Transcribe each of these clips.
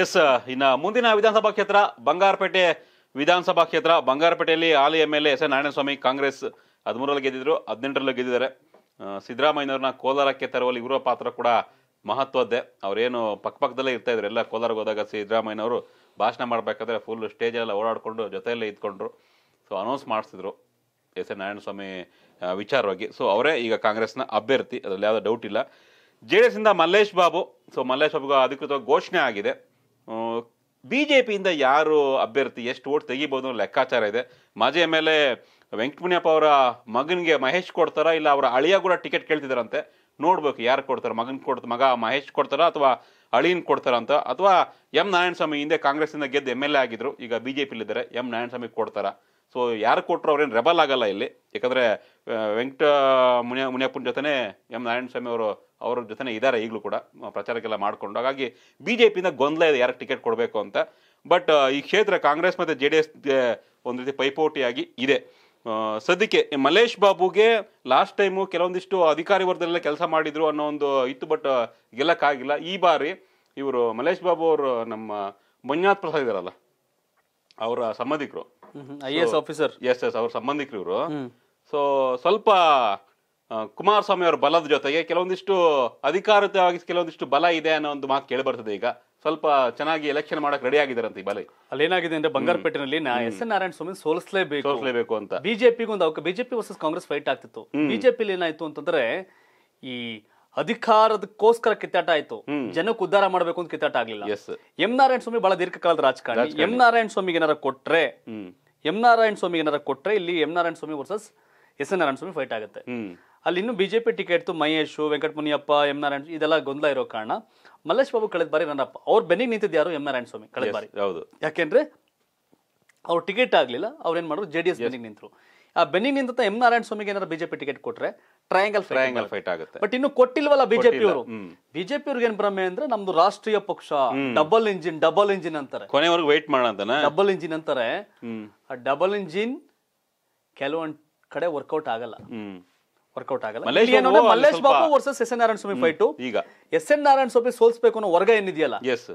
S ಇನ್ನು ಮುಂದಿನ ವಿಧಾನಸಭಾ ಕ್ಷೇತ್ರ, ಬಂಗಾರಪೇಟೆ ವಿಧಾನಸಭಾ ಕ್ಷೇತ್ರ. ಬಂಗಾರಪೇಟೆಯಲ್ಲಿ ಹಾಲಿ M L A S A Narayanaswamy Congress ಹದಿಮೂರರಲ್ಲಿ ಗೆದ್ದಿದ್ರು, ಹದಿನೆಂಟರಲ್ಲಿ ಗೆದ್ದಿದ್ದಾರೆ. ಸಿದ್ದರಾಮಯ್ಯನವ್ರನ್ನ ಕೋಲಾರಕ್ಕೆ ತರುವಲ್ಲಿ ಇವರ ಪಾತ್ರ ಕೂಡ ಮಹತ್ವದ್ದೇ. ಅವರೇನು ಪಕ್ಕಪಕ್ಕದಲ್ಲೇ ಇರ್ತಾ ಇದ್ರು. ಎಲ್ಲ ಕೋಲಾರಕ್ಕೆ ಹೋದಾಗ ಸಿದ್ದರಾಮಯ್ಯನವರು ಭಾಷಣ ಮಾಡಬೇಕಾದ್ರೆ ಫುಲ್ ಸ್ಟೇಜೆಲ್ಲ ಓಡಾಡಿಕೊಂಡು ಜೊತೆಯಲ್ಲೇ ಇದ್ಕೊಂಡ್ರು. ಸೊ ಅನೌನ್ಸ್ ಮಾಡಿಸಿದ್ರು ಎಸ್ ಎ ನಾರಾಯಣಸ್ವಾಮಿ ವಿಚಾರವಾಗಿ. ಸೊ ಅವರೇ ಈಗ ಕಾಂಗ್ರೆಸ್ನ ಅಭ್ಯರ್ಥಿ. ಅದರಲ್ಲಿ ಯಾವುದೋ ಡೌಟ್ ಇಲ್ಲ. ಜೆ ಡಿ ಎಸ್ ಇಂದ ಮಲ್ಲೇಶ್ ಬಾಬು. ಸೊ ಮಲ್ಲೇಶ್ ಬಾಬುಗೆ ಅಧಿಕೃತವಾಗಿ ಘೋಷಣೆ ಆಗಿದೆ. ಬಿಜೆಪಿಯಿಂದ ಯಾರು ಅಭ್ಯರ್ಥಿ, ಎಷ್ಟು ಓಟ್ ತೆಗಿಬೋದು ಲೆಕ್ಕಾಚಾರ ಇದೆ. ಮಾಜಿ ಎಂ ಎಲ್ ಎ ವೆಂಕಟಮುನಿಯಪ್ಪ ಅವರ ಮಗನಿಗೆ ಮಹೇಶ್ ಕೊಡ್ತಾರಾ ಇಲ್ಲ ಅವರ ಅಳಿಯ ಕೂಡ ಟಿಕೆಟ್ ಕೇಳ್ತಿದಾರಂತೆ? ನೋಡ್ಬೇಕು ಯಾರು ಕೊಡ್ತಾರೆ, ಮಗನ್ ಕೊಡ್ತ, ಮಗ ಮಹೇಶ್ ಕೊಡ್ತಾರಾ ಅಥವಾ ಅಳಿಯನ್ ಕೊಡ್ತಾರ ಅಂತ? ಅಥವಾ ಎಂ ನಾರಾಯಣಸ್ವಾಮಿ ಹಿಂದೆ ಕಾಂಗ್ರೆಸ್ಸಿಂದ ಗೆದ್ದು ಎಂ ಎಲ್ ಎ ಆಗಿದ್ರು, ಈಗ ಬಿಜೆಪಿಲಿದ್ದಾರೆ ಎಂ ನಾರಾಯಣಸ್ವಾಮಿ ಕೊಡ್ತಾರಾ? ಸೊ ಯಾರು ಕೊಟ್ಟರು ಅವ್ರೇನು ರೆಬಲ್ ಆಗಲ್ಲ ಇಲ್ಲಿ? ಯಾಕಂದ್ರೆ ವೆಂಕಟ ಮುನಿಯ ಮುನಿಯಪ್ಪನ ಜೊತೆನೆ ಎಂ. ನಾರಾಯಣಸ್ವಾಮಿ ಅವರು ಅವ್ರ ಜೊತೆನೆ ಇದ್ದಾರೆ ಈಗಲೂ ಕೂಡ. ಪ್ರಚಾರಕ್ಕೆಲ್ಲ ಮಾಡಿಕೊಂಡು. ಹಾಗಾಗಿ ಬಿಜೆಪಿಯಿಂದ ಗೊಂದಲ ಇದೆ ಯಾರಿಗೆ ಟಿಕೆಟ್ ಕೊಡಬೇಕು ಅಂತ. ಬಟ್ ಈ ಕ್ಷೇತ್ರ ಕಾಂಗ್ರೆಸ್ ಮತ್ತೆ ಜೆ ಡಿ ಎಸ್ಗೆ ಒಂದು ರೀತಿ ಪೈಪೋಟಿಯಾಗಿ ಇದೆ. ಸದ್ಯಕ್ಕೆ ಮಲ್ಲೇಶ್ ಬಾಬುಗೆ ಲಾಸ್ಟ್ ಟೈಮು ಕೆಲವೊಂದಿಷ್ಟು ಅಧಿಕಾರಿ ವರ್ಗದಲ್ಲೇ ಕೆಲಸ ಮಾಡಿದ್ರು ಅನ್ನೋ ಒಂದು ಇತ್ತು ಬಟ್ ಗೆಲ್ಲಕ್ಕಾಗಿಲ್ಲ. ಈ ಬಾರಿ ಇವರು ಮಲೇಶ್ ಬಾಬು ಅವರು ನಮ್ಮ ಮಂಜುನಾಥ್ ಪ್ರಸಾದ್ ಇದಾರಲ್ಲ ಅವರ ಸಂಬಂಧಿಕರು. I S officer S S ಅವ್ರ ಸಂಬಂಧಿಕರು ಇವರು. ಸೊ ಸ್ವಲ್ಪ ಕುಮಾರಸ್ವಾಮಿ ಅವರ ಬಲದ ಜೊತೆಗೆ ಕೆಲವೊಂದಿಷ್ಟು ಅಧಿಕಾರಿತವಾಗಿ ಕೆಲವೊಂದಿಷ್ಟು ಬಲ ಇದೆ ಅನ್ನೋ ಒಂದು ಮಾತು ಕೇಳಿ ಬರ್ತದೆ ಈಗ. ಸ್ವಲ್ಪ ಚೆನ್ನಾಗಿ ಎಲೆಕ್ಷನ್ ಮಾಡಕ್ ರೆಡಿ ಆಗಿದಾರಂತೆ ಈ ಬಲ ಅಲ್ಲಿ ಏನಾಗಿದೆ ಅಂದ್ರೆ ಬಂಗಾರಪೇಟೆನಲ್ಲಿ ಎಸ್ ಎನ್ ನಾರಾಯಣ ಸ್ವಾಮಿ ಸೋಲಿಸಲೇಬೇಕು. ಸೋಲಿಸಲೇಬೇಕು ಅಂತ. ಬಿಜೆಪಿಗೆ ಒಂದು ಬಿಜೆಪಿ ವರ್ಸಸ್ ಕಾಂಗ್ರೆಸ್ ಫೈಟ್ ಆಗ್ತಿತ್ತು. ಬಿಜೆಪಿಲಿ ಏನಾಯ್ತು ಅಂತಂದ್ರೆ ಈ ಅಧಿಕಾರದಕ್ಕೋಸ್ಕರ ಕಿತ್ತಾಟ ಆಯ್ತು. ಜನಕ್ಕೆ ಉದ್ಧಾರ ಮಾಡಬೇಕು ಅಂತ ಕಿತ್ತಾಟ ಆಗ್ಲಿಲ್ಲ. ಎಸ್ ಎಂ ನಾರಾಯಣ ಸ್ವಾಮಿ ಬಹಳ ದೀರ್ಘಕಾಲದ ರಾಜಕಾರಣಿ. ಎಂ ನಾರಾಯಣ ಸ್ವಾಮಿಗೆ ಏನಾರ ಕೊಟ್ರೆ ಎಂ ನಾರಾಯಣ ಸ್ವಾಮಿಗೆ ಏನಾರ ಕೊಟ್ರೆ ಇಲ್ಲಿ M Narayana Swamy versus S N Narayana Swamy fight ಆಗುತ್ತೆ. ಅಲ್ಲಿ ಇನ್ನು BJP ticket Mahesh Venkata Muniyappa M Narayana ಇದೆಲ್ಲ ಗೊಂದಲ ಇರೋ ಕಾರಣ ಮಲ್ಲೇಶ್ ಬಾಬು ಕಳೆದ ಬಾರಿ ರನ್ನಪ್ಪ ಅವ್ರ ಬೆನ್ನಿಗೆ ನಿಂತಿದ್ದು ಯಾರು? ಎಂ ನಾರಾಯಣ ಸ್ವಾಮಿ ಕಳೆದ ಬಾರಿ. ಹೌದು. ಯಾಕೆಂದ್ರೆ ಅವ್ರ ಟಿಕೆಟ್ ಆಗ್ಲಿಲ್ಲ ಅವ್ರು ಏನ್ ಮಾಡಿದ್ರು? ಜೆಡಿಎಸ್ ಬೆನ್ನಿಗೆ ನಿಂತರು. ಆ ಬೆನ್ನಿಗೆ ನಿಂತ ಎಂ ನಾರಾಯಣ ಸ್ವಾಮಿಗೆ ಏನಾರ ಬಿಜೆಪಿ ಟಿಕೆಟ್ ಕೊಟ್ರೆ ಟ್ರಯಾಂಗಲ್ ಟ್ರಯಾಂಗಲ್ ಫೈಟ್ ಆಗುತ್ತೆ. ಬಟ್ ಇನ್ನು ಕೊಟ್ಟಿಲ್ವಲ್ಲ ಬಿಜೆಪಿ ಅವರು. ಬಿಜೆಪಿ ಅವ್ರಿಗೆ ಏನ್ ಭ್ರಮೆ ಅಂದ್ರೆ ನಮ್ದು ರಾಷ್ಟ್ರೀಯ ಪಕ್ಷ ಡಬಲ್ ಇಂಜಿನ್ ಡಬಲ್ ಇಂಜಿನ್ ಅಂತಾರೆ. ಕೊನೆವರೆಗೂ ವೇಟ್ ಮಾಡೋಣ ಡಬಲ್ ಇಂಜಿನ್ ಅಂತಾರೆ. ಆ ಡಬಲ್ ಇಂಜಿನ್ ಕೆಲವೊಂದ್ ಕಡೆ ವರ್ಕೌಟ್ ಆಗಲ್ಲ. ವರ್ಕೌಟ್ ಆಗಲ್ಲ. ಮಲ್ಲೇಶ್ ಇಲ್ಲಿ ಏನು ಅಂದ್ರೆ Babu Mallesh Babu versus S N Narayana Swamy fight ಈಗ. ಎಸ್ ಎನ್ ನಾರಾಯಣ ಸ್ವಾಮಿ ಸೋಲ್ಸ್ಬೇಕು ಅನ್ನೋ ವರ್ಗ ಏನಿದೆಯಲ್ಲ? ಎಸ್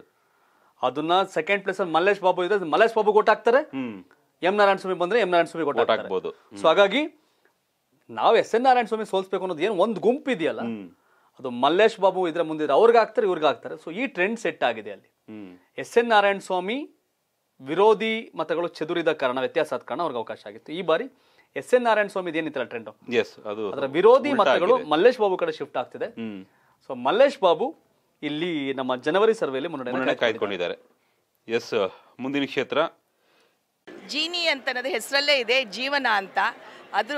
ಅದನ್ನ ಸೆಕೆಂಡ್ ಪ್ಲೇಸ್ ಅಲ್ಲಿ ಮಲ್ಲೇಶ್ ಬಾಬು ಇದ್ರೆ ಮಲ್ಲೇಶ್ ಬಾಬು ಹಾಕ್ತಾರೆ. ಎಂ ನಾರಾಯಣ ಸ್ವಾಮಿ ಬಂದ್ರೆ M Narayana Swamy vote so ಹಾಗಾಗಿ ನಾವ್ ಎಸ್ ಎನ್ ನಾರಾಯಣ ಸ್ವಾಮಿ ಸೋಲ್ಸ್ಬೇಕು ಅನ್ನೋದು ಏನು ಒಂದು ಗುಂಪು ಇದೆಯಲ್ಲ ಅದು ಮಲ್ಲೇಶ್ ಬಾಬು ಇದ್ರೆ ಮುಂದಿದ್ರೆ ಅವ್ರಿಗೆ ಆಗ್ತಾರೆ ಇವ್ರಿಗೆ ಆಗ್ತಾರೆ ಸೊ ಈ ಟ್ರೆಂಡ್ ಸೆಟ್ ಆಗಿದೆ ಅಲ್ಲಿ. ಎಸ್ ಎನ್ ನಾರಾಯಣ ಸ್ವಾಮಿ ವಿರೋಧಿ ಮತಗಳು ಚದುರಿದ ಕಾರಣ ವ್ಯತ್ಯಾಸ ಆದ ಕಾರಣ ಅವ್ರಿಗೆ ಅವಕಾಶ ಆಗಿತ್ತು. ಈ ಬಾರಿ ಎಸ್ ಎನ್ ನಾರಾಯಣ ಸ್ವಾಮಿ ಏನಿತ್ತಲ್ಲ ಟ್ರೆಂಡ್ ಎಸ್ ಅದು ಅದರ ವಿರೋಧಿ ಮತಗಳು ಮಲ್ಲೇಶ್ ಬಾಬು ಕಡೆ ಶಿಫ್ಟ್ ಆಗ್ತಿದೆ. ಸೊ ಮಲ್ಲೇಶ್ ಬಾಬು ಇಲ್ಲಿ ನಮ್ಮ ಜನವರಿ ಸರ್ವೆಯಲ್ಲಿ ಮುನ್ನಡೆ ಕಾಯ್ದುಕೊಂಡಿದ್ದಾರೆ. ಎಸ್ ಮುಂದಿನ ಕ್ಷೇತ್ರ. ಜೀನಿ ಅಂತ ಅನ್ನೋದು ಹೆಸರಲ್ಲೇ ಇದೆ ಜೀವನ ಅಂತ. ಅದು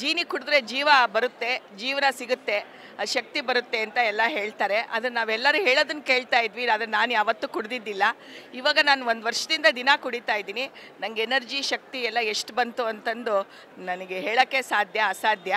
ಜೀನಿ ಕುಡಿದ್ರೆ ಜೀವ ಬರುತ್ತೆ ಜೀವನ ಸಿಗುತ್ತೆ. ಶಕ್ತಿ ಬರುತ್ತೆ ಅಂತ ಎಲ್ಲ ಹೇಳ್ತಾರೆ. ಅದನ್ನು ನಾವೆಲ್ಲರೂ ಹೇಳೋದನ್ನು ಕೇಳ್ತಾ ಇದ್ವಿ ಅದನ್ನು ನಾನು ಯಾವತ್ತೂ ಕುಡಿದಿದ್ದಿಲ್ಲ. ಇವಾಗ ನಾನು ಒಂದು ವರ್ಷದಿಂದ ದಿನ ಕುಡಿತಾ ಇದ್ದೀನಿ. ನನಗೆ ಎನರ್ಜಿ ಶಕ್ತಿ ಎಲ್ಲ ಎಷ್ಟು ಬಂತು ಅಂತಂದು ನನಗೆ ಹೇಳೋಕ್ಕೆ ಸಾಧ್ಯ, ಅಸಾಧ್ಯ.